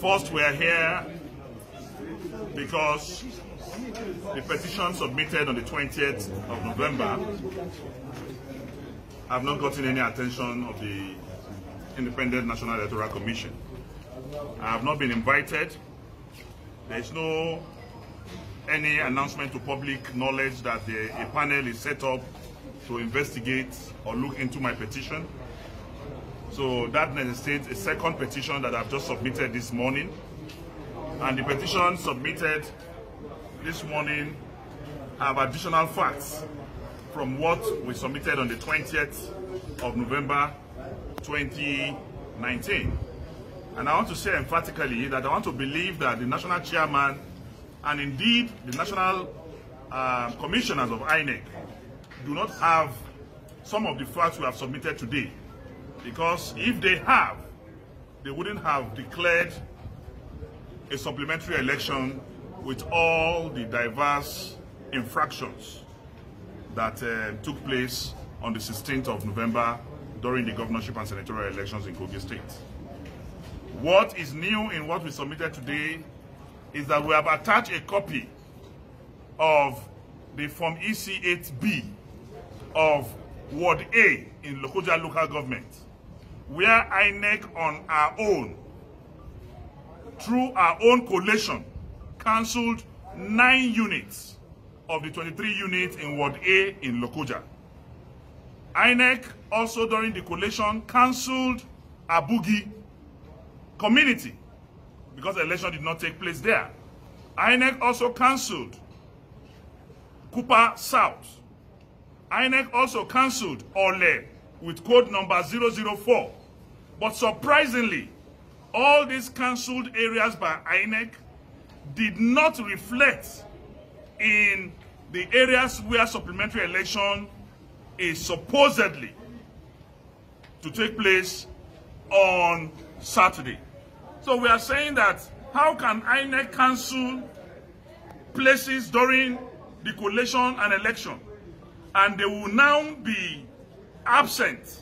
First, we are here because the petition submitted on the 20th of November have not gotten any attention of the Independent National Electoral Commission. I have not been invited. There is no any announcement to public knowledge that the, a panel is set up to investigate or look into my petition. So that necessitates a second petition that I've just submitted this morning. And the petition submitted this morning have additional facts from what we submitted on the 20th of November 2019. And I want to say emphatically that I want to believe that the national chairman and indeed the national uh, commissioners of INEC do not have some of the facts we have submitted today. Because if they have, they wouldn't have declared a supplementary election with all the diverse infractions that uh, took place on the 16th of November during the governorship and senatorial elections in Kogi State. What is new in what we submitted today is that we have attached a copy of the Form EC8B of Ward A in Lokoja local government, where INEC on our own, through our own collation, cancelled nine units of the 23 units in Ward A in Lokoja. INEC also during the collation cancelled Abugi community because the election did not take place there. INEC also cancelled Cooper South. INEC also cancelled Ole with code number 004. But surprisingly, all these cancelled areas by INEC did not reflect in the areas where supplementary election is supposedly to take place on Saturday. So we are saying that how can INEC cancel places during the collation and election and they will now be absent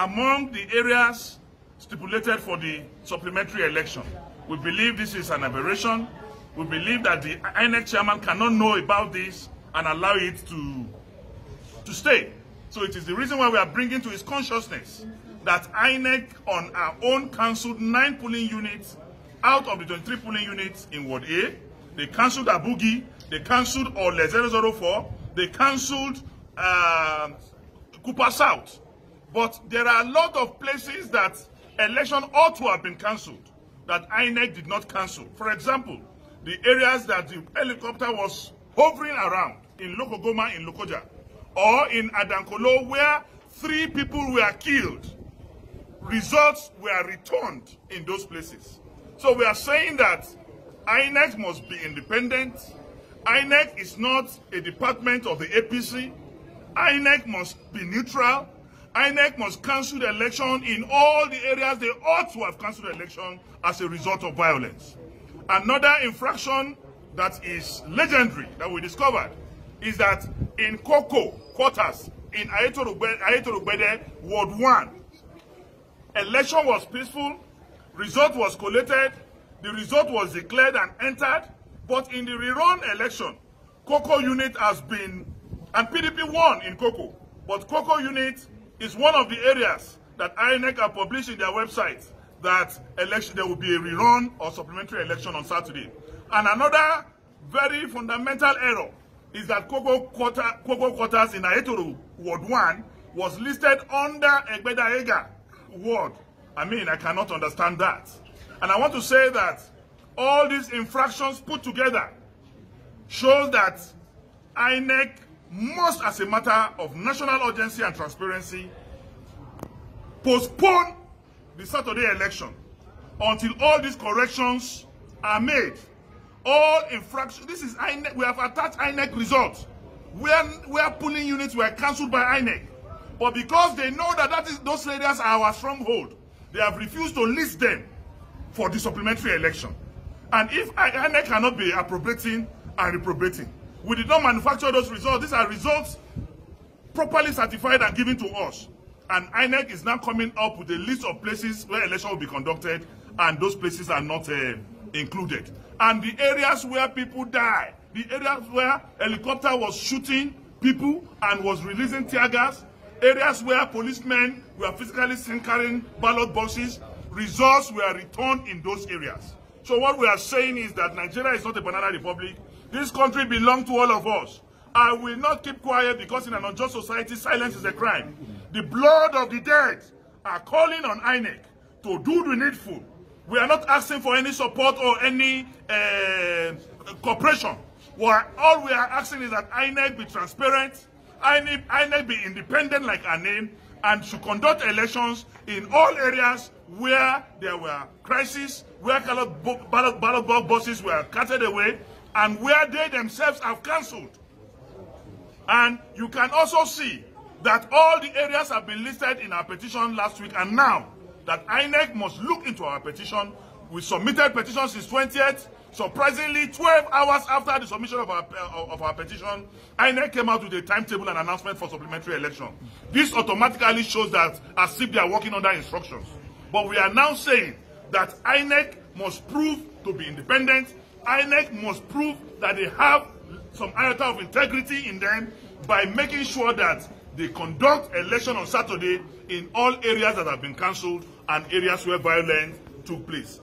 among the areas stipulated for the supplementary election. We believe this is an aberration. We believe that the INEC chairman cannot know about this and allow it to, to stay. So it is the reason why we are bringing to his consciousness that INEC on our own cancelled nine polling units out of the 23 polling units in Ward A. They cancelled Abugi, they cancelled Ole 004, they cancelled uh, Cooper South. But there are a lot of places that election ought to have been cancelled that INEC did not cancel. For example, the areas that the helicopter was hovering around in Lokongoma in Lokoja or in Adankolo where three people were killed results were returned in those places. So we are saying that INEC must be independent. INEC is not a department of the APC. INEC must be neutral. INEC must cancel the election in all the areas they ought to have cancelled the election as a result of violence. Another infraction that is legendary that we discovered is that in Koko quarters in Ayetorogbede, Ward 1, Election was peaceful. Result was collated. The result was declared and entered. But in the rerun election, Coco unit has been, and PDP won in Coco. But Coco unit is one of the areas that INEC are publishing their website that election there will be a rerun or supplementary election on Saturday. And another very fundamental error is that Coco, quarter, Coco quarters in Ayetoro Ward 1 was listed under Egbeda Ega Ward. I mean, I cannot understand that. And I want to say that all these infractions put together shows that INEC must, as a matter of national urgency and transparency, postpone the Saturday election until all these corrections are made. All infractions, this is INEC, we have attached INEC results where, where polling units were cancelled by INEC. But because they know that, that is, those areas are our stronghold, they have refused to list them for the supplementary election. And if INEC cannot be appropriating and reprobating, we did not manufacture those results. These are results properly certified and given to us. And INEC is now coming up with a list of places where election will be conducted. and those places are not uh, included. And the areas where people die, the areas where helicopter was shooting people and was releasing tear gas, areas where policemen were physically carrying ballot boxes, results were returned in those areas. So what we are saying is that Nigeria is not a banana republic. This country belongs to all of us. I will not keep quiet because in an unjust society, silence is a crime. The blood of the dead are calling on INEC to do the needful. We are not asking for any support or any uh, cooperation. Well, all we are asking is that INEC be transparent, INEC, INEC be independent like our name, and to conduct elections in all areas where there were crises, where ballot, ballot, ballot box buses were carted away, and where they themselves have cancelled. And you can also see that all the areas have been listed in our petition last week and now that INEC must look into our petition. We submitted petitions since 20th. Surprisingly, 12 hours after the submission of our, uh, of our petition, INEC came out with a timetable and announcement for supplementary election. This automatically shows that as if they are working under instructions. But we are now saying that INEC must prove to be independent. INEC must prove that they have some iota of integrity in them by making sure that they conduct election on Saturday in all areas that have been cancelled and areas where violence took place.